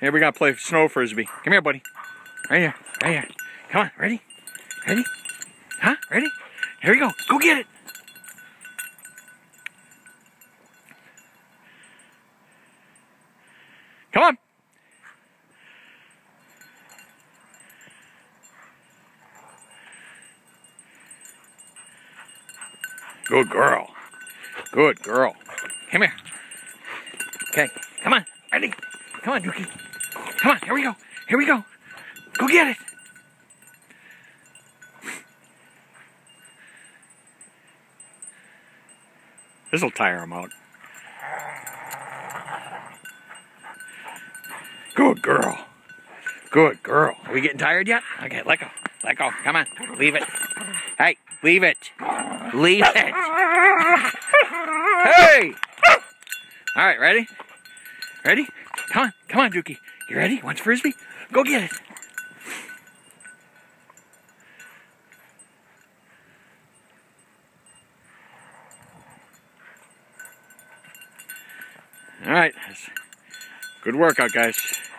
Here we gotta play snow frisbee. Come here, buddy. Right here. Right here. Come on. Ready? Ready? Huh? Ready? Here we go. Go get it. Come on. Good girl. Good girl. Come here. Okay. Come on. Ready? Come on, Dukie. Come on. Here we go. Here we go. Go get it. This will tire him out. Good girl. Good girl. Are we getting tired yet? Okay, let go. Let go. Come on. Leave it. Hey, leave it. Leave it. Hey! All right, ready? Ready? Come on. Come on, Dukie. You ready? Want frisbee? Go get it. All right. Good workout, guys.